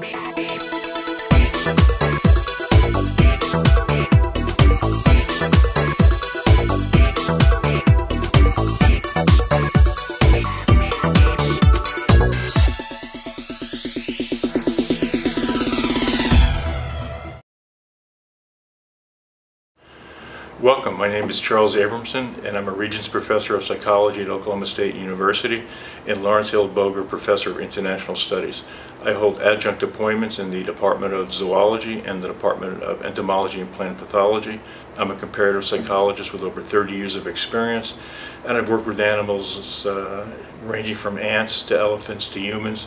Mix. Welcome, my name is Charles Abramson and I'm a Regents Professor of Psychology at Oklahoma State University and Lawrence Hill Boger Professor of International Studies. I hold adjunct appointments in the Department of Zoology and the Department of Entomology and Plant Pathology. I'm a comparative psychologist with over 30 years of experience and I've worked with animals uh, ranging from ants to elephants to humans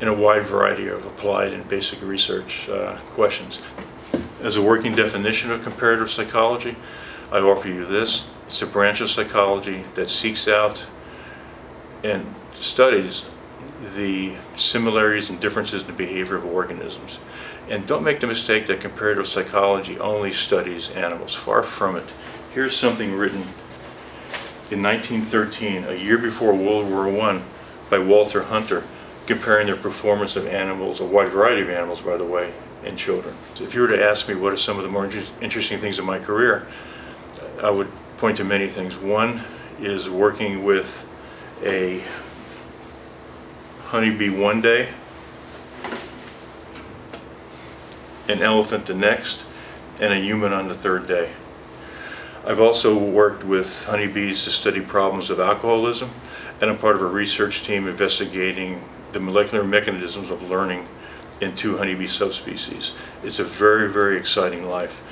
in a wide variety of applied and basic research uh, questions. As a working definition of comparative psychology, I offer you this. It's a branch of psychology that seeks out and studies the similarities and differences in the behavior of organisms. And don't make the mistake that comparative psychology only studies animals. Far from it. Here's something written in 1913, a year before World War I, by Walter Hunter, comparing the performance of animals, a wide variety of animals, by the way, in children. If you were to ask me what are some of the more inter interesting things in my career, I would point to many things. One is working with a honeybee one day, an elephant the next, and a human on the third day. I've also worked with honeybees to study problems of alcoholism, and I'm part of a research team investigating the molecular mechanisms of learning in two honeybee subspecies. It's a very, very exciting life.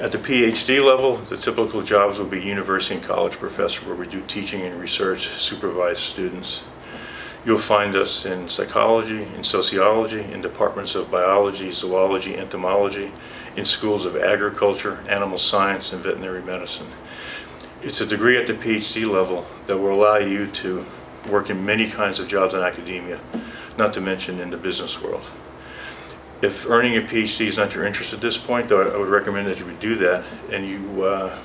At the PhD level, the typical jobs will be university and college professor where we do teaching and research, supervise students. You'll find us in psychology, in sociology, in departments of biology, zoology, entomology, in schools of agriculture, animal science, and veterinary medicine. It's a degree at the PhD level that will allow you to work in many kinds of jobs in academia, not to mention in the business world. If earning a PhD is not your interest at this point, though, I would recommend that you would do that, and you uh,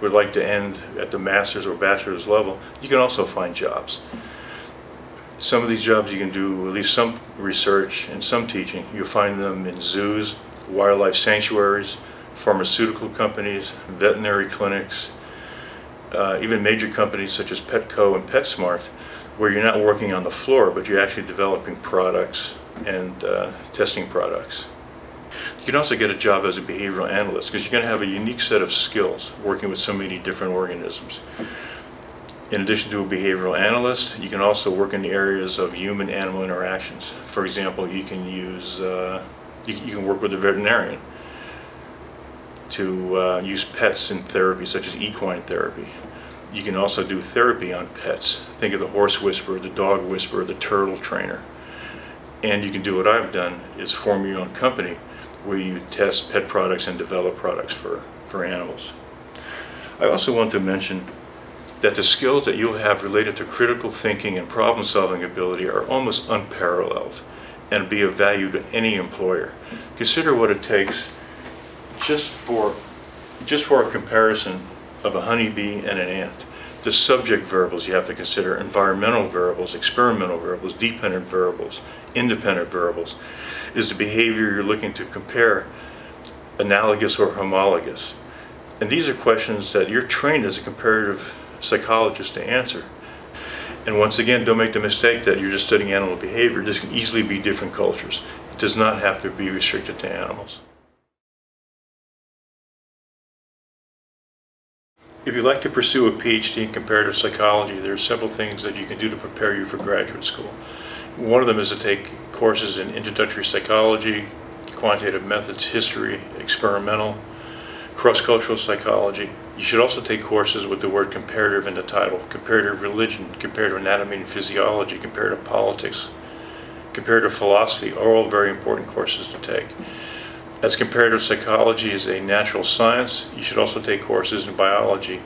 would like to end at the master's or bachelor's level, you can also find jobs. Some of these jobs you can do at least some research and some teaching. You'll find them in zoos, wildlife sanctuaries, pharmaceutical companies, veterinary clinics, uh, even major companies such as Petco and PetSmart where you're not working on the floor, but you're actually developing products and uh, testing products. You can also get a job as a behavioral analyst because you're going to have a unique set of skills working with so many different organisms. In addition to a behavioral analyst, you can also work in the areas of human-animal interactions. For example, you can use, uh, you, you, can work with a veterinarian to uh, use pets in therapy, such as equine therapy. You can also do therapy on pets. Think of the horse whisperer, the dog whisperer, the turtle trainer. And you can do what I've done, is form your own company where you test pet products and develop products for, for animals. I also want to mention that the skills that you'll have related to critical thinking and problem solving ability are almost unparalleled and be of value to any employer. Consider what it takes just for, just for a comparison of a honeybee and an ant. The subject variables you have to consider, environmental variables, experimental variables, dependent variables, independent variables, is the behavior you're looking to compare analogous or homologous. And these are questions that you're trained as a comparative psychologist to answer. And once again, don't make the mistake that you're just studying animal behavior. This can easily be different cultures. It does not have to be restricted to animals. If you'd like to pursue a PhD in comparative psychology, there are several things that you can do to prepare you for graduate school. One of them is to take courses in introductory psychology, quantitative methods, history, experimental, cross-cultural psychology. You should also take courses with the word comparative in the title, comparative religion, comparative anatomy and physiology, comparative politics, comparative philosophy are all very important courses to take. As comparative psychology is a natural science, you should also take courses in biology,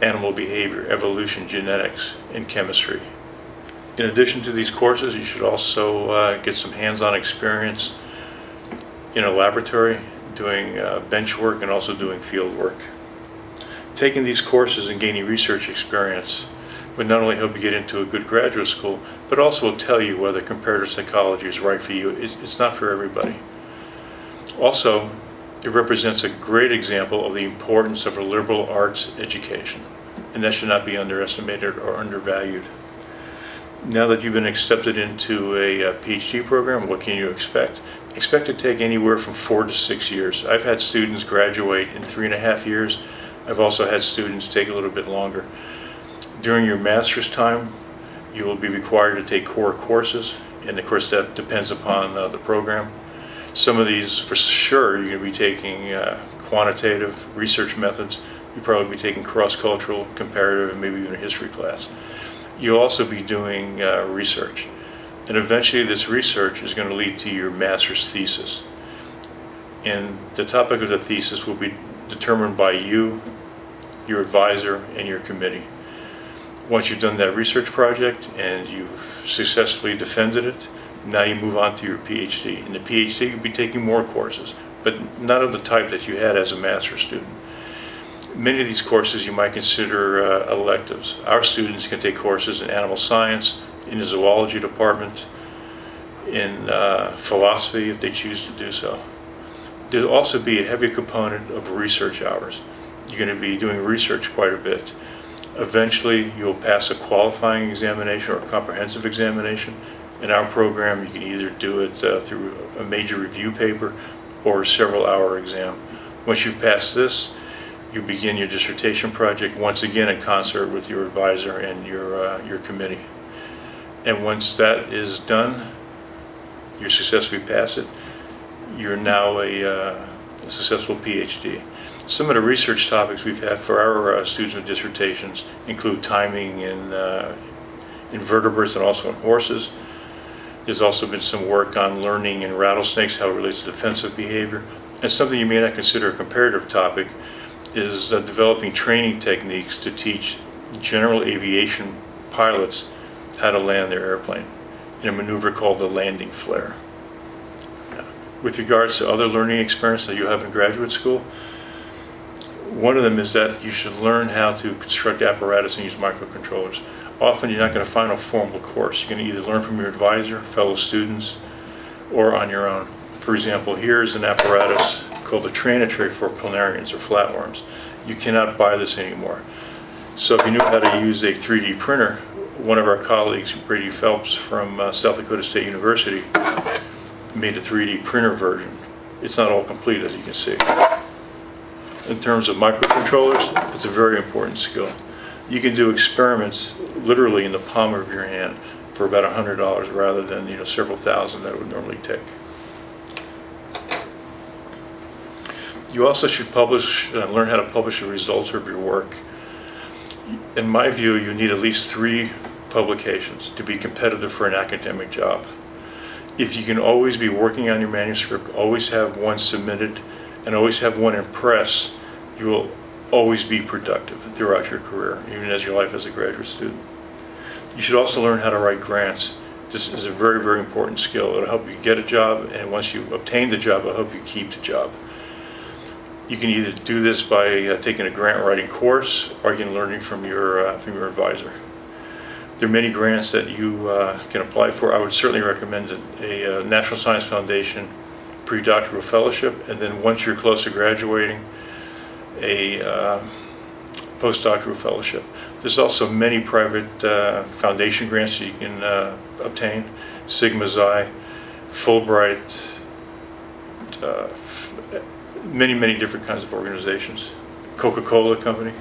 animal behavior, evolution, genetics, and chemistry. In addition to these courses, you should also uh, get some hands-on experience in a laboratory, doing uh, bench work and also doing field work. Taking these courses and gaining research experience would not only help you get into a good graduate school, but also will tell you whether comparative psychology is right for you. It's, it's not for everybody. Also, it represents a great example of the importance of a liberal arts education, and that should not be underestimated or undervalued. Now that you've been accepted into a, a PhD program, what can you expect? Expect to take anywhere from four to six years. I've had students graduate in three and a half years. I've also had students take a little bit longer. During your master's time, you will be required to take core courses, and of course that depends upon uh, the program. Some of these, for sure, you're going to be taking uh, quantitative research methods. You'll probably be taking cross-cultural, comparative, and maybe even a history class. You'll also be doing uh, research. And eventually this research is going to lead to your master's thesis. And the topic of the thesis will be determined by you, your advisor, and your committee. Once you've done that research project and you've successfully defended it, now you move on to your PhD. And the PhD, you'll be taking more courses, but not of the type that you had as a master's student. Many of these courses you might consider uh, electives. Our students can take courses in animal science, in the zoology department, in uh, philosophy if they choose to do so. There'll also be a heavy component of research hours. You're going to be doing research quite a bit. Eventually, you'll pass a qualifying examination or a comprehensive examination, in our program, you can either do it uh, through a major review paper or a several hour exam. Once you've passed this, you begin your dissertation project once again in concert with your advisor and your, uh, your committee. And once that is done, you successfully pass it, you're now a, uh, a successful PhD. Some of the research topics we've had for our uh, students with dissertations include timing in uh, invertebrates and also in horses, there's also been some work on learning in rattlesnakes, how it relates to defensive behavior. And something you may not consider a comparative topic is uh, developing training techniques to teach general aviation pilots how to land their airplane in a maneuver called the landing flare. With regards to other learning experiences that you have in graduate school, one of them is that you should learn how to construct apparatus and use microcontrollers often you're not going to find a formal course. You can either learn from your advisor, fellow students, or on your own. For example, here's an apparatus called the Tranitray for planarians or flatworms. You cannot buy this anymore. So if you knew how to use a 3D printer, one of our colleagues, Brady Phelps from uh, South Dakota State University, made a 3D printer version. It's not all complete as you can see. In terms of microcontrollers, it's a very important skill. You can do experiments literally in the palm of your hand for about $100 rather than you know several thousand that it would normally take. You also should publish, uh, learn how to publish the results of your work. In my view, you need at least three publications to be competitive for an academic job. If you can always be working on your manuscript, always have one submitted, and always have one in press, you will always be productive throughout your career, even as your life as a graduate student. You should also learn how to write grants. This is a very, very important skill. It'll help you get a job, and once you obtain the job, it'll help you keep the job. You can either do this by uh, taking a grant writing course, or you can learn it from your, uh, from your advisor. There are many grants that you uh, can apply for. I would certainly recommend a, a uh, National Science Foundation pre-doctoral fellowship, and then once you're close to graduating, a uh, postdoctoral fellowship. There's also many private uh, foundation grants you can uh, obtain, Sigma Xi, Fulbright, uh, many, many different kinds of organizations. Coca-Cola Company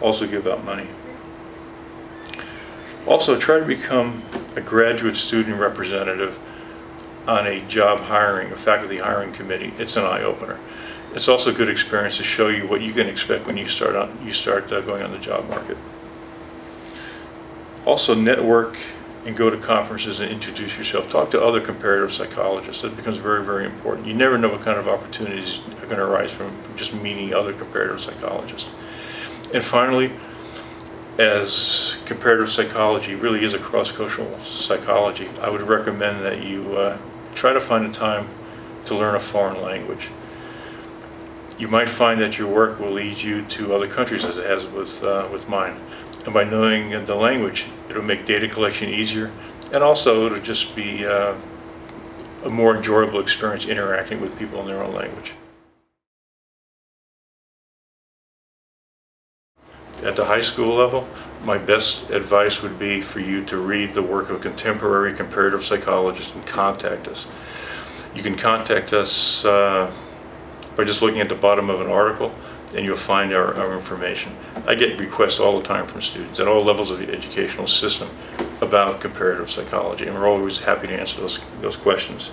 also give out money. Also, try to become a graduate student representative on a job hiring, a faculty hiring committee. It's an eye-opener it's also a good experience to show you what you can expect when you start on you start uh, going on the job market. Also network and go to conferences and introduce yourself. Talk to other comparative psychologists. That becomes very, very important. You never know what kind of opportunities are going to arise from, just meeting other comparative psychologists. And finally, as comparative psychology really is a cross-cultural psychology, I would recommend that you uh, try to find a time to learn a foreign language you might find that your work will lead you to other countries as it has with, uh, with mine. And by knowing the language, it'll make data collection easier, and also it'll just be uh, a more enjoyable experience interacting with people in their own language. At the high school level, my best advice would be for you to read the work of contemporary comparative psychologist and contact us. You can contact us uh, by just looking at the bottom of an article and you'll find our, our information. I get requests all the time from students at all levels of the educational system about comparative psychology and we're always happy to answer those, those questions.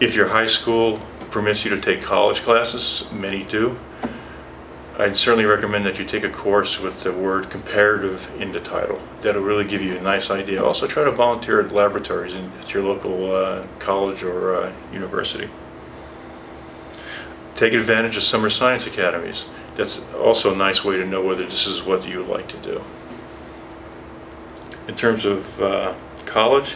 If your high school permits you to take college classes, many do, I'd certainly recommend that you take a course with the word comparative in the title. That'll really give you a nice idea. Also try to volunteer at laboratories in, at your local uh, college or uh, university. Take advantage of summer science academies. That's also a nice way to know whether this is what you would like to do. In terms of uh, college,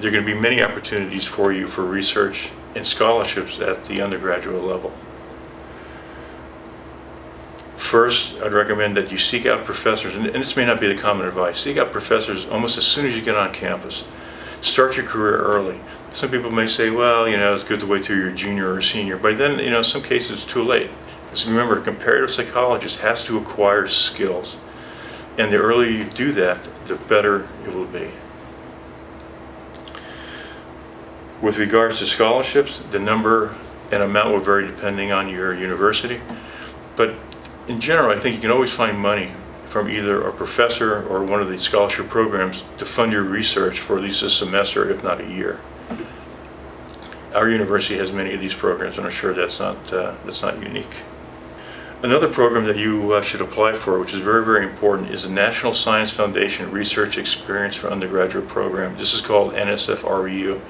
there are going to be many opportunities for you for research and scholarships at the undergraduate level. First, I'd recommend that you seek out professors, and this may not be the common advice, seek out professors almost as soon as you get on campus. Start your career early. Some people may say, well, you know, it's good to wait till you're junior or senior, but then, you know, in some cases it's too late. Because remember, a comparative psychologist has to acquire skills. And the earlier you do that, the better it will be. With regards to scholarships, the number and amount will vary depending on your university. But in general, I think you can always find money from either a professor or one of the scholarship programs to fund your research for at least a semester, if not a year. Our university has many of these programs, and I'm sure that's not, uh, that's not unique. Another program that you uh, should apply for, which is very, very important, is the National Science Foundation Research Experience for Undergraduate Program. This is called NSF-REU.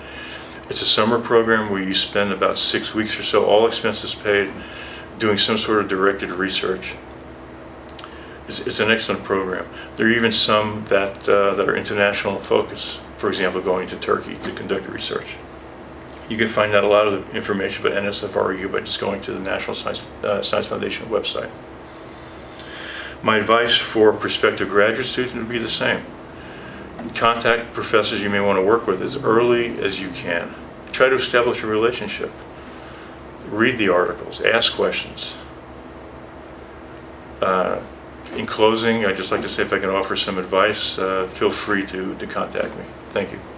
It's a summer program where you spend about six weeks or so, all expenses paid, doing some sort of directed research. It's, it's an excellent program. There are even some that, uh, that are international in focus, for example, going to Turkey to conduct research. You can find out a lot of the information about NSF-REU by just going to the National Science, uh, Science Foundation website. My advice for prospective graduate students would be the same. Contact professors you may want to work with as early as you can. Try to establish a relationship read the articles, ask questions. Uh, in closing, I'd just like to say if I can offer some advice, uh, feel free to, to contact me. Thank you.